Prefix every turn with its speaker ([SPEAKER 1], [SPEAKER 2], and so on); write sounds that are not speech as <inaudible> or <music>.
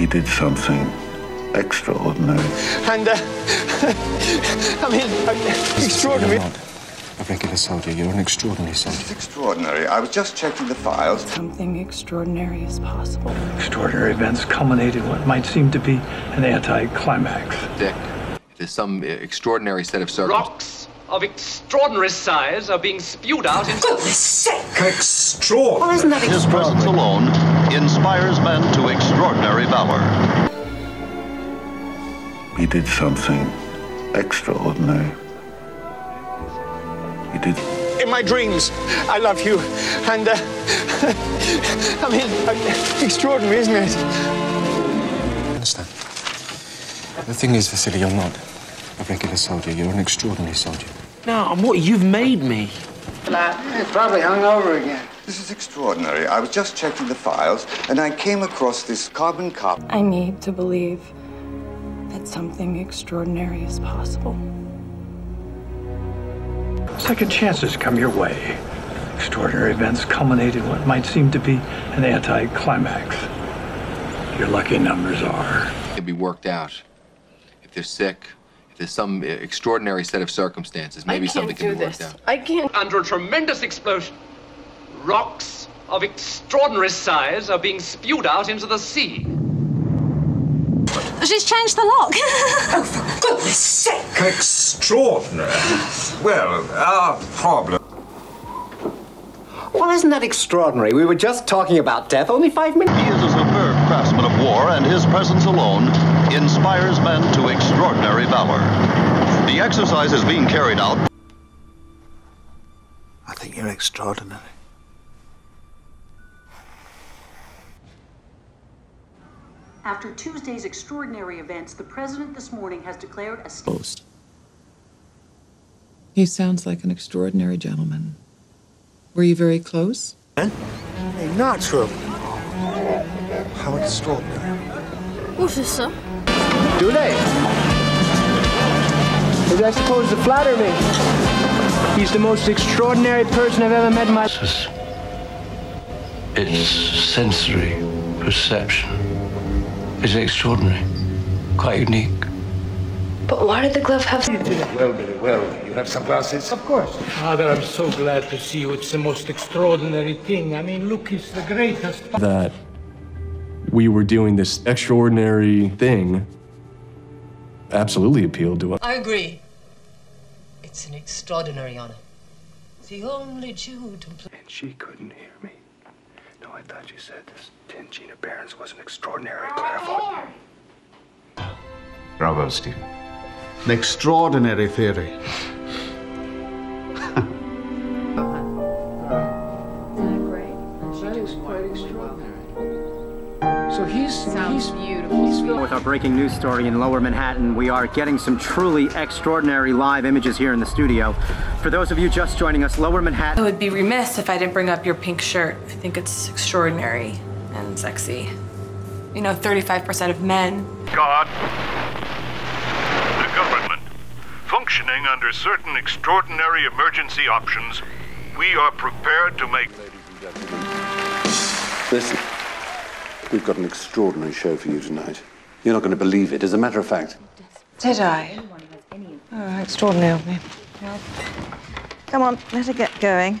[SPEAKER 1] He did something extraordinary.
[SPEAKER 2] And, uh, <laughs> I mean, uh, extraordinary.
[SPEAKER 3] You're not a regular soldier. You're an extraordinary soldier.
[SPEAKER 1] It's extraordinary. I was just checking the files.
[SPEAKER 4] Something extraordinary is possible.
[SPEAKER 5] Extraordinary events culminate in what might seem to be an anticlimax.
[SPEAKER 6] Dick, if there's some extraordinary set of circumstances.
[SPEAKER 7] Rocks of extraordinary size are being spewed out in.
[SPEAKER 8] Goodness sake!
[SPEAKER 3] Extraordinary.
[SPEAKER 8] Well, isn't that
[SPEAKER 9] His presence alone inspires men to extraordinary valor.
[SPEAKER 1] He did something extraordinary. He did.
[SPEAKER 2] In my dreams, I love you. And, uh, <laughs> I mean, uh, extraordinary, isn't it?
[SPEAKER 3] I understand. The thing is, Vasily, you're not a regular soldier. You're an extraordinary soldier.
[SPEAKER 10] No, I'm what you've made me.
[SPEAKER 11] It's probably hung over again.
[SPEAKER 1] This is extraordinary. I was just checking the files and I came across this carbon copy.
[SPEAKER 4] I need to believe that something extraordinary is possible.
[SPEAKER 5] Second chances come your way. Extraordinary events culminate in what might seem to be an anticlimax. Your lucky numbers are.
[SPEAKER 6] Can be worked out. If they're sick, if there's some extraordinary set of circumstances, maybe
[SPEAKER 4] I can't
[SPEAKER 6] something can
[SPEAKER 4] do
[SPEAKER 6] be worked
[SPEAKER 4] this.
[SPEAKER 6] out.
[SPEAKER 4] I can't.
[SPEAKER 7] Under a tremendous explosion, rocks of extraordinary size are being spewed out into the sea.
[SPEAKER 12] She's changed the lock. <laughs>
[SPEAKER 8] Oh, for goodness sake!
[SPEAKER 13] Extraordinary. Well, our problem.
[SPEAKER 11] Well, isn't that extraordinary? We were just talking about death only five minutes.
[SPEAKER 9] He is a superb craftsman of war, and his presence alone inspires men to extraordinary valor. The exercise is being carried out.
[SPEAKER 13] I think you're extraordinary.
[SPEAKER 14] After Tuesday's extraordinary events, the president this morning has declared a state.
[SPEAKER 15] He sounds like an extraordinary gentleman. Were you very close?
[SPEAKER 13] Hey, natural. How extraordinary.
[SPEAKER 12] What's this, sir?
[SPEAKER 11] Do they? Maybe I suppose to flatter me. He's the most extraordinary person I've ever met in my
[SPEAKER 16] It's, it's sensory perception. It's extraordinary, quite unique.
[SPEAKER 12] But why did the glove have...
[SPEAKER 13] Well, Billy, well. You have some glasses?
[SPEAKER 11] Of course.
[SPEAKER 10] Father, I'm so glad to see you. It's the most extraordinary thing. I mean, look, it's the greatest.
[SPEAKER 17] That we were doing this extraordinary thing absolutely appealed to us.
[SPEAKER 18] I agree. It's an extraordinary honor. The only Jew to play.
[SPEAKER 17] And she couldn't hear me. No, I thought you said this Gina Barons was an extraordinary clairvoyant.
[SPEAKER 13] Bravo, Stephen. An extraordinary theory.
[SPEAKER 11] So he's he's beautiful. With our breaking news story in Lower Manhattan, we are getting some truly extraordinary live images here in the studio. For those of you just joining us, Lower Manhattan.
[SPEAKER 4] I would be remiss if I didn't bring up your pink shirt. I think it's extraordinary and sexy. You know, 35% of men.
[SPEAKER 19] God. The government. Functioning under certain extraordinary emergency options, we are prepared to make.
[SPEAKER 20] Listen, we've got an extraordinary show for you tonight. You're not going to believe it. As a matter of fact,
[SPEAKER 12] Did I? Oh, extraordinary of me. Come on, let it get going.